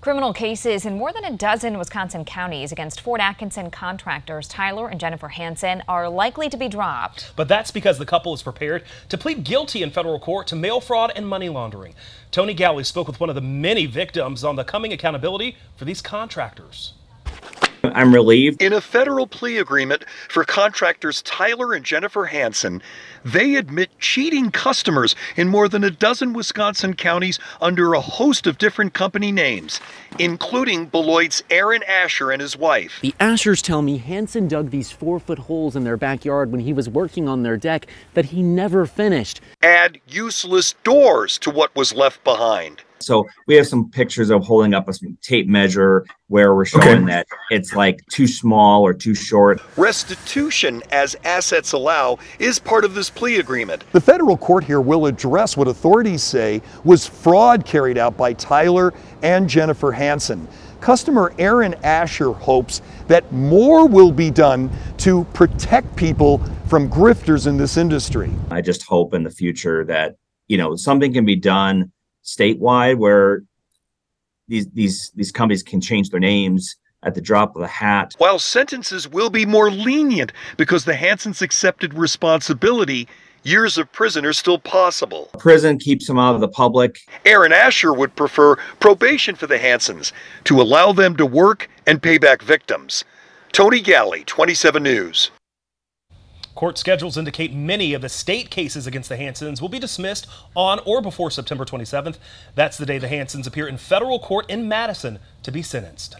Criminal cases in more than a dozen Wisconsin counties against Fort Atkinson contractors Tyler and Jennifer Hansen are likely to be dropped. But that's because the couple is prepared to plead guilty in federal court to mail fraud and money laundering. Tony Galli spoke with one of the many victims on the coming accountability for these contractors. I'm relieved. In a federal plea agreement for contractors Tyler and Jennifer Hansen, they admit cheating customers in more than a dozen Wisconsin counties under a host of different company names, including Beloit's Aaron Asher and his wife. The Ashers tell me Hansen dug these four foot holes in their backyard when he was working on their deck that he never finished. Add useless doors to what was left behind. So we have some pictures of holding up a tape measure where we're showing okay. that it's like too small or too short. Restitution, as assets allow, is part of this plea agreement. The federal court here will address what authorities say was fraud carried out by Tyler and Jennifer Hansen. Customer Aaron Asher hopes that more will be done to protect people from grifters in this industry. I just hope in the future that, you know, something can be done statewide where these these these companies can change their names at the drop of a hat. While sentences will be more lenient because the Hansens accepted responsibility, years of prison are still possible. Prison keeps them out of the public. Aaron Asher would prefer probation for the Hansens to allow them to work and pay back victims. Tony Galli, 27 News. Court schedules indicate many of the state cases against the Hansens will be dismissed on or before September 27th. That's the day the Hansens appear in federal court in Madison to be sentenced.